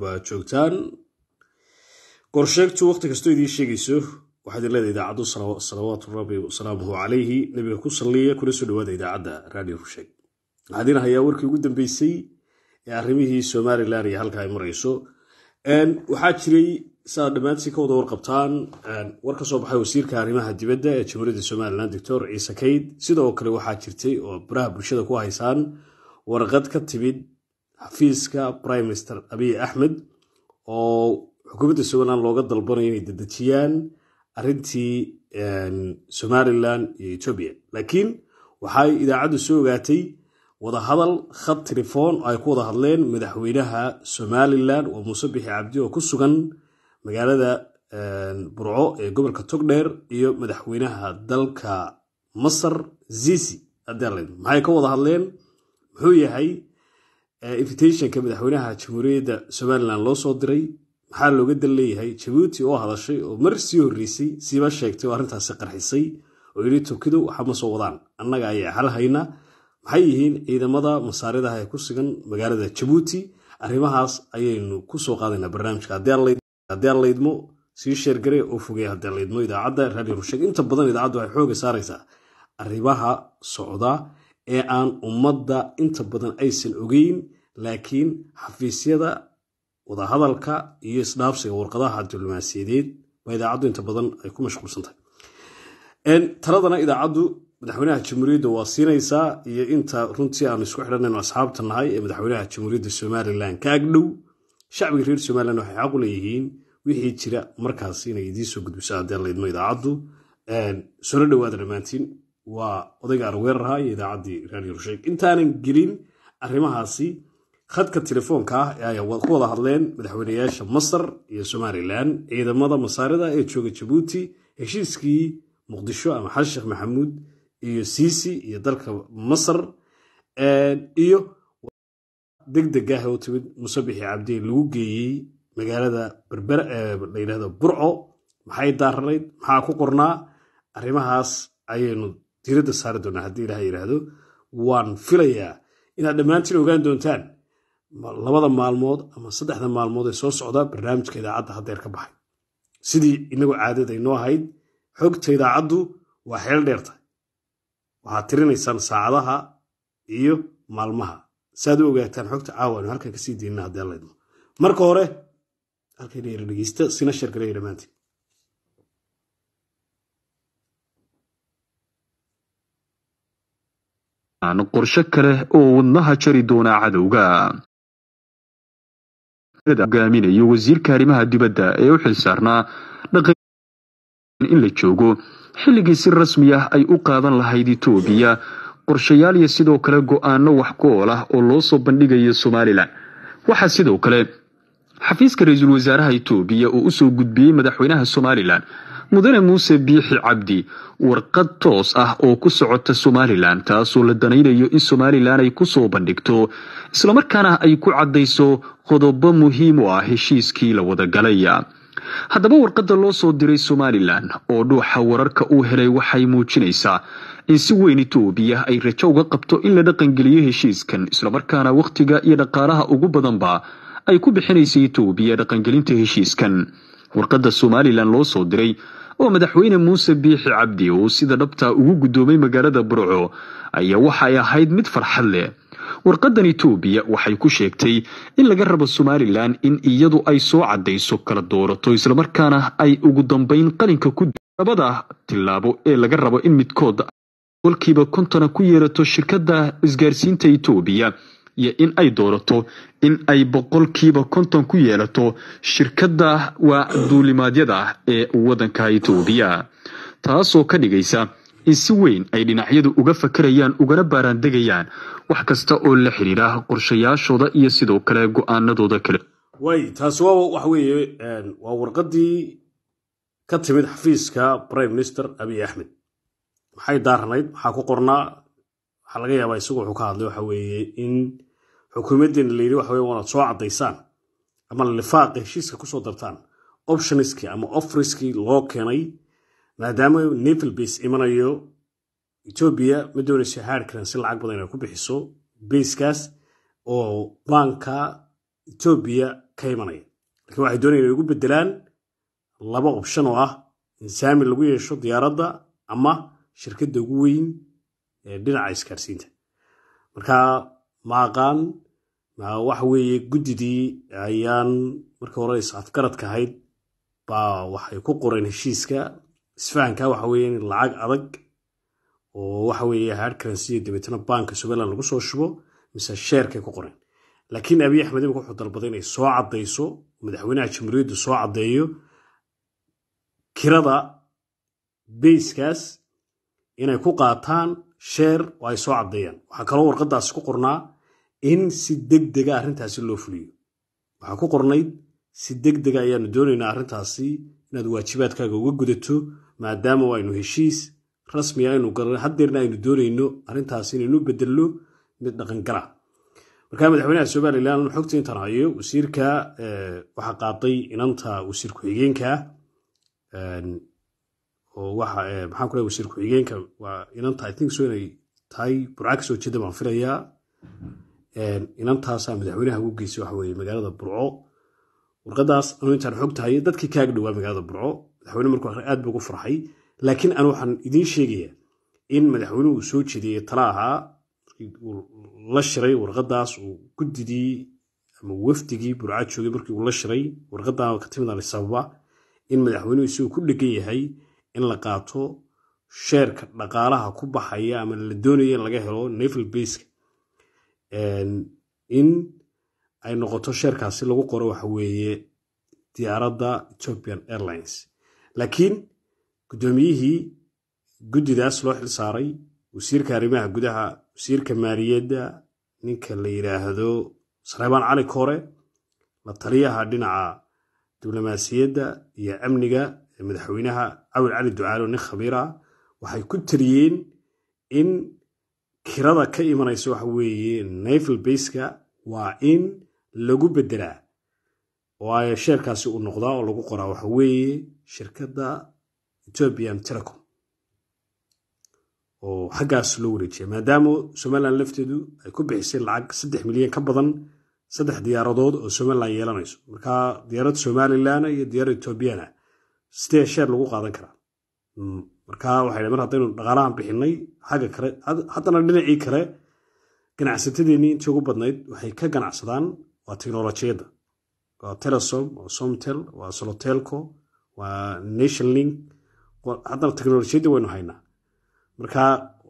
waa joogtaan. Qorsheegtu waqti kastoo idiin sheegayso waxaad leedahay idaacaddu salawaatu rabbi wasalaamuhu calayhi. Nabiga ku salliya kuna soo dhawaada idaacadda radio rusheeg waxaan idiin hayaa warkii ugu dambeysay ee arrimihii somalilan iyo halka ay marayso waxaa jiray siaad dhammaantii ka wada warqabtaan war ka soo baxay wasiirka arrimaha dibadda ee jamhuuriyadda somalilan doctor ciise kayd. Sidoo kale waxaa jirtay oo baraha bulshada ku haysaan warqad ka timid xafiiska prime minister abiy axmed oo xukuumadda somalilan looga dalbanayo inay dedejiyaan arrintii somalilan iyo etoobiya laakiin waxay idaacaddu soo ogaatay wadahadal khad telefoon oo ay ku wada hadleen madaxweynaha somalilan waa muuse bixi cabdi oo ku sugan magaalada burco ee gobolka togdheer iyo madaxweynaha dalka masar zizi maxay ka wada hadleen? Muxuu yahay invitationka madaxweynaha jamhuuriyadda somalilan loo soo diray maxaa looga dal leeyahay jabuuti oo hadashay oo mar sii horreysay siiba sheegtay oo arrintaasi qarxisay oo yidhi turkidu waxa ma soo wadaan annaga ayaa xal hayna. Maxay yihiin ciidamada masaaridaha ee ku sugan magaalada jabuuti arrimahaas ayaynu ku soo qaadaynaa barnaamijka haddii aan laydmo sii sheergare oo fogey haddii aan laydmo idaacadda. Radio rusheeg inta badan idaacaddu waxay xooga saaraysaa arrimaha socda ee aan ummadda inta badan aysan ogeyn laakiin xafiisyada wadahadalka iyo isdhaafsiga warqadaha diblomaasiyadeed baa idaacaddu inta badan ay ku mashquulsan tahay. Taladana idaacaddu madaxweynaha jamhuuriyadda waa siinaysaa iyo inta runtii aanu isku xidhanayno asxaabta nahay ee madaxweynaha jamhuuriyadda somalilan ka agdhow shacbiga reer somalilan waxay xaq u leeyihiin wixii jira markaas inay idiin soo gudbiso aan laydmo idaacaddu. Solo dhowaada dhammaantiin waa odayga arweerarha iyo idaacaddii radio rusheeg. Intaanan gelin arrimahaasi khadka telefoonka ah ee ku wada hadleen madaxweynayaasha masar iyo somalilan ciidamada masaarida ee jooga jabuuti heshiiskii muqdisho ama xasan sheekh maxamuud iyo siisi iyo dalka masar iyo degdeg ah oo timid musabixi cabdi lagu geeyey magaalada la yidhahdo burco. Maxay daaranayd maxaa ku qornaa? Arrimahaas ayaynu diiradda saari doonaa haddii ilaha yidhaahdo waan filayaa inaad dhammaantiin ogaan doontaan. Labada maalmood ama saddexda maalmood ee soo socda barnaamijka idaacadda haddeer ka baxay. Sidii inagu caadada inoo ahayd xogta idaacaddu waa xeel dheerta waxaad tirinaysaan saacadaha iyo maalmaha. Saaad u ogaataan xogta caawa anu halkan ka sii diinina allaydmo marka hore halkayna yara dhegeysta sina shargalaya dhammaantiin qorshe kale oo wadnaha jari doonaa cadowga. Hogaaminayo wasiirka arrimaha dibadda ee u xilsaarnaa in la joogo. Xilligii si rasmi ah ay u qaadan lahayd etoobiya qorshayaal iyo sidoo kale go'aano wax ku ool ah oo loo soo bandhigayo somalilan waxaa sidoo kale xafiiska ra'iisul wasaaraha etoobiya oo u soo gudbiyey madaxweynaha somalilan mudane muuse biixi cabdi warqad toos ah oo ku socota somalilan taasoo la danaynayo in somalilan ay ku soo bandhigto. Islamarkaana ay ku caddayso qodobo muhiim u ah heshiiskii la wadagalay haddaba warqadda loo soo diray somalilan oo dhuuxa wararka uu helay waxay muujinaysaa in si weyn etoobiya ay rajo uga qabto in la dhaqangeliyo heshiiskan islamarkaana wakhtiga iyo dhaqaalaha ugu badanba ay ku bixinaysa etoobiya dhaqangelinta heshiiskan. Warqadda somalilan loo soo diray oo madaxweyne muuse biixi cabdi uu sida dhabta ugu guddoomay magaalada burco ayaa waxay ahayd mid farxad leh. Warqadan etoobiya waxay ku sheegtay in laga rabo somalilan in iyadu ay soo caddayso kala doorato islamarkaana ay ugu dambayn qalinka ku labada tillaabo ee laga rabo in midkood boqolkiiba kontona ku yeelato shirkadda isgaarsiinta etoobiya iyo in ay doorato in ay boqolkiiba konton ku yeelato shirkadda waa duulimaadyada ee waddanka etoobiya taasoo ka dhigaysa in si weyn ay dhinacyadu uga fakarayaan ugana baaraandegayaan wax kasta oo la xidhiira qorshayaashooda iyo sidoo kale go'aanadooda kale. Way taasi waa waxa weeye waa warqaddii ka timid xafiiska prime minister abiy axmed maxay daaranayd maxaa ku qornaa waxaa laga yaabaa isagu wuxuu ka hadlay waxa weeye in xukuumaddeena layidhi waxa weye waanaad soo caddaysaan ama lifaaqi heshiiska ku soo dartaan optionskii ama offriskii loo keenay maadaama naval base imanayo etoobiya ma doonayso haarkran si lacag badan inay ku bixiso baskaas oo baanka etoobiya ka imanaya. Lakiin waxay doonayaan inay ugu bedelaan laba option oo ah in saami lagu yeesho diyaaradda ama shirkadda ugu weyn dhinaca isgaarsiinta marka maaqaan waxa weeye guddidii ayaan markii hore is-afgaradka ahayd baa waxay ku qoreen heshiiska isfahanka waxa weye in lacag adag oo waxa weeye hard currency dabeetana banka somaliland lagu soo shubo mise sheerkay ku qoreen. Laakiin abiy axmed imika wuxuu dalbaday inay soo caddayso madaxweynaha jamhuuriyaddu soo caddeeyo kirada bayskaas inay ku qaataan sheer oo ay soo caddeeyaan waxaa kaloo warqadaasi ku qornaa in si deg dega arrintaasi loo fuliyo. Waxaa ku qornayd si deg dega ayaanu doonaynaa arrintaasi inaad waajibaadkaaga uga gudato maadaama aynu heshiis rasmi aynu galnay haddeerna aynu doonayno arrintaasi inaynu bedelno mid dhaqangala markaa madaxweynaha somalilan xogta intaan hayo wasiirka waxaa qaaday inanta wasiir ku-xigeenka oo waxa maxaan ku lehay wasiir ku-xigeenka waa inanta i think so inay tahay burca ka soo jeeda baan filayaa. Inantaasaa madaxweynaha ugu geysay waxa weeye magaalada burco. Warqadaas anu intaan xog tahay dadkii kaaga dhowaa magaalada burco. Madaxweyne markuu akhri aad buu ugu farxay laakiin anu waxaan idiin sheegayaa in madaxweynuhu uu soo jeediyey tala ahaa. La shiray warqadaas uu guddidii ama wafdigii burca joogay markii uu la shiray. Warqadan ka timid alisababa in madaxweynuhu isagu ku dhegan yahay in la qaato sheerka dhaqaalaha ku baxaya ama la doonaya in laga helo naval baska in ay noqoto sheerkaasi lagu qoro waxa weeye diyaaradda ethiopian airlines. Laakiin guddoomiyihii guddidaas loo xil saaray wasiirka arrimaha gudaha wasiirka maaliyadda ninka la yidhaahdo sareebaan cali koore la taliyaha dhinaca diblomaasiyadda iyo amniga madaxweynaha cawil cali ducaalo nin khabiir ah waxay ku taliyeen in kirada ka imanaysa waxa weeye naval baska waa in lagu bedelaa ay sheerkaasi uu noqdaa oo lagu qoraa waxa weeye shirkadda ethiopian telecom oo xaggaas loo wareejiya maadaama somaliland lafteedu ay ku bixisay lacag saddex milyan ka badan saddex diyaaradood oo somaliland yeelanayso. Marka diyaarad somalilan iyo diyaarad ethoobiana sidee sheer lagu qaadan karaa? Marka waxay mar haddaynu dhaqaalahan bixinay xagga kale haddana dhinacii kale ganacsatadeennii intii ugu badnayd waxay ka ganacsadaan waa teknolojiyadda. Waa telesom waa somtel waa solotelco waa nation link. Haddana teknolojiyadda waynu haynaa. Marka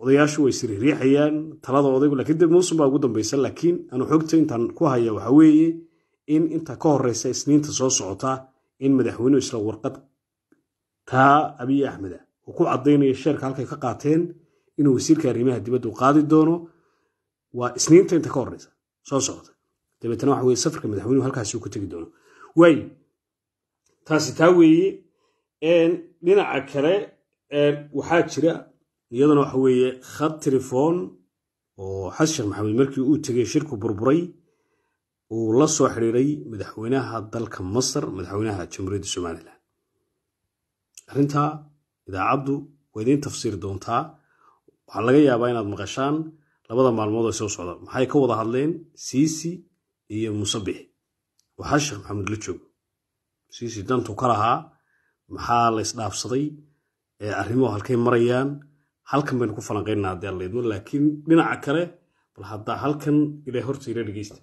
odayaashu way siriiriixayaan talada odaygu lakiin dib muusun baa ugu dambaysa laakiin anu xogta intaan ku haya waxa weeye in inta ka horeysa isniinta soo socota in madaxweynuhu isla warqad taa abiy axmeda uu ku caddaynaya sheerka halkay ka qaateen inuu wasiirka arrimaha dibadda u qaadi doono. Waa isniinta inta ka horeysa soo socota. Dabeetana waxa weye safarka madaxweynuhu halkaasi uu ku tegi doono. Waay taasi taa weeye dhinaca kale waxaa jira iyadana waxa weeye khad telefoon oo xasan sheekh maxamed markii uu tegay shirku burburay uu la soo xidhiiray madaxweynaha dalka masar madaxweynaha jamhuuriyadda somalilan arrintaa idaacaddu waa idiin tafsiiri doontaa. Waxaa laga yaabaa inaad maqashaan labada maalmood ee soo socda. Maxay ka wada hadleen siisi iyo musabix? Xasan sheekh maxamed la joogo. Siisi dantu ka lahaa maxaa la isdhaafsaday arrimuhu halkay marayaan? Halkan baynu ku falanqaynaa haddii aan laakiin dhinaca kale bal haddaa halkan ilaa horta ila dhegeysta